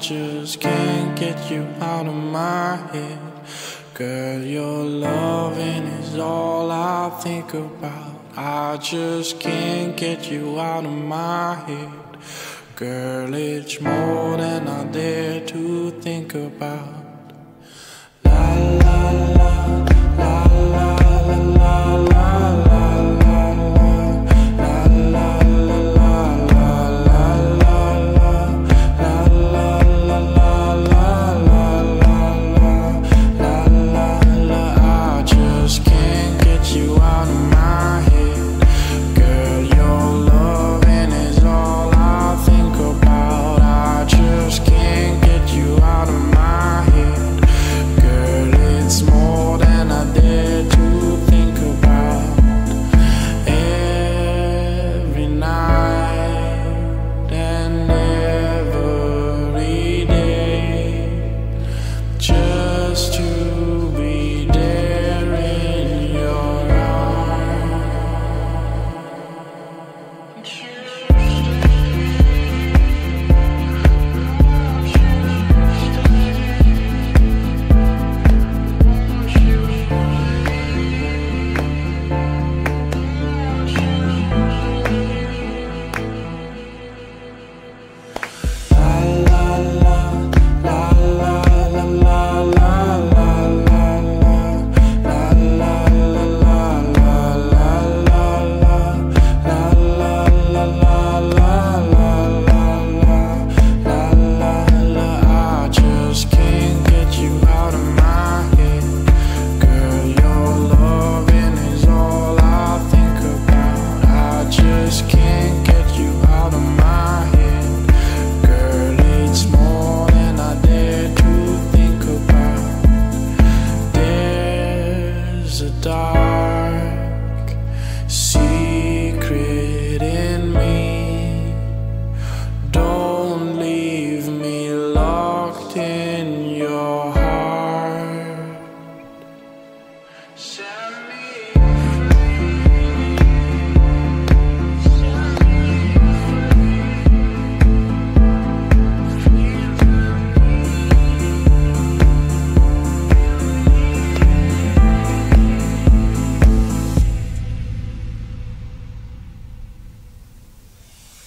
just can't get you out of my head. Girl, your loving is all I think about. I just can't get you out of my head. Girl, it's more than I dare to think about. a dark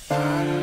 Bye.